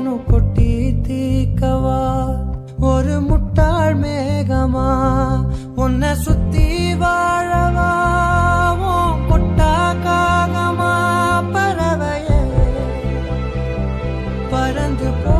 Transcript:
தேனும் கொட்டி தீக்கவா? ஒரு முட்டாள் மேகமா? உன்னை சுத்தி வாழவா? கொட்டா காகமா பறவையே பறந்து போ.